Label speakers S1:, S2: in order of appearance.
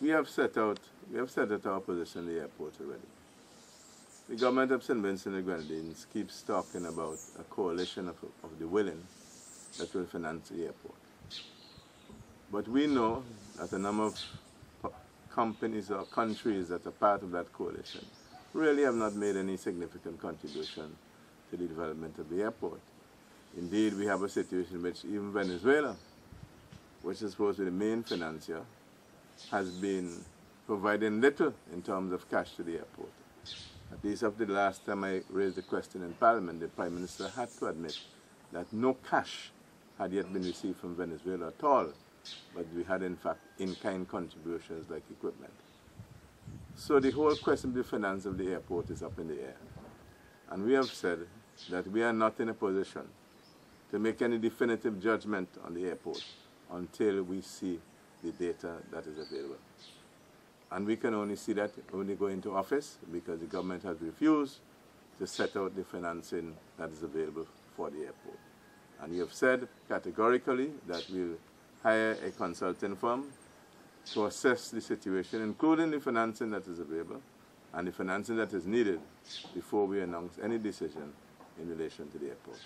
S1: we have set out, we have set out our position in the airport already. The government of St. Vincent and Grenadines keeps talking about a coalition of, of the willing that will finance the airport. But we know that a number of companies or countries that are part of that coalition really have not made any significant contribution to the development of the airport. Indeed, we have a situation in which even Venezuela, which is supposed to be the main financier, has been providing little in terms of cash to the airport. At least to the last time I raised the question in Parliament, the Prime Minister had to admit that no cash had yet been received from Venezuela at all, but we had in fact in-kind contributions like equipment. So the whole question of the finance of the airport is up in the air. And we have said that we are not in a position to make any definitive judgment on the airport until we see the data that is available. And we can only see that when go into office because the government has refused to set out the financing that is available for the airport. And you have said categorically that we'll hire a consulting firm to assess the situation, including the financing that is available and the financing that is needed before we announce any decision in relation to the airport.